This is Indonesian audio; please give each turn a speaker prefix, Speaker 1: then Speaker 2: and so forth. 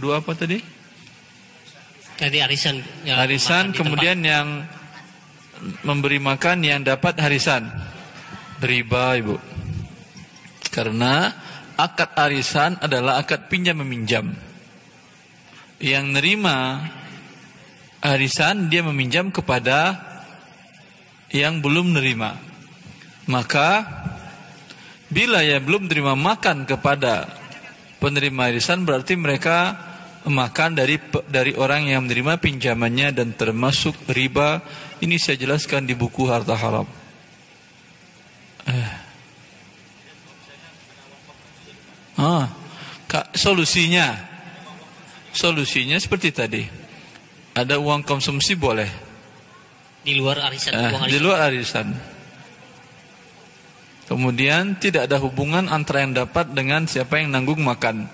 Speaker 1: Dua apa tadi?
Speaker 2: Tadi arisan. ya, di
Speaker 1: kemudian yang memberi makan yang dapat harisan. Riba, Ibu. Karena akad arisan adalah akad pinjam meminjam. Yang nerima arisan dia meminjam kepada yang belum nerima. Maka bila ya belum terima makan kepada penerima arisan berarti mereka makan dari dari orang yang menerima pinjamannya dan termasuk riba. Ini saya jelaskan di buku Harta Haram. Eh. Ah, Kak, solusinya, solusinya seperti tadi. Ada uang konsumsi boleh,
Speaker 2: Di luar arisan.
Speaker 1: eh,
Speaker 2: uang
Speaker 1: di
Speaker 2: arisan.
Speaker 1: luar arisan. Kemudian tidak ada hubungan antara yang dapat dengan siapa yang nanggung makan.